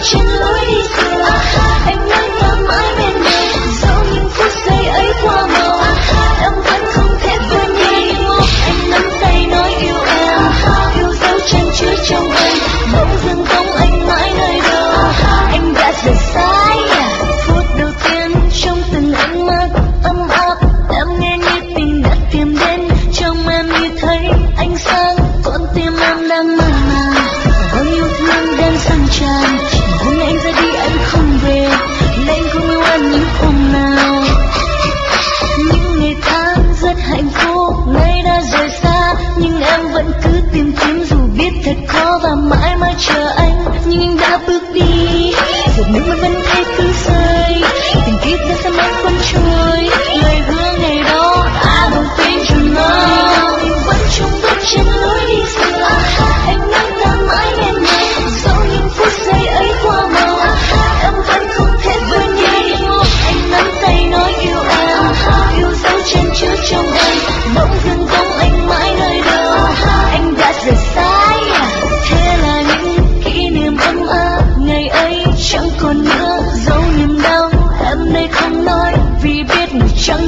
兄弟。và mãi mãi chờ anh. Nhưng anh đã bước đi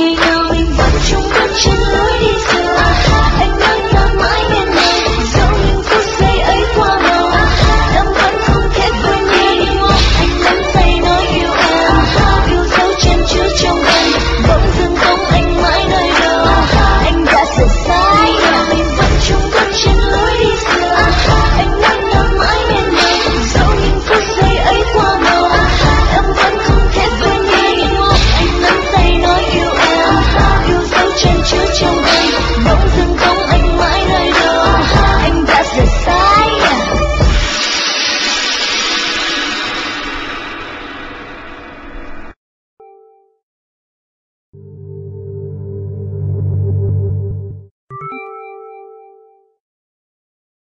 Thank you.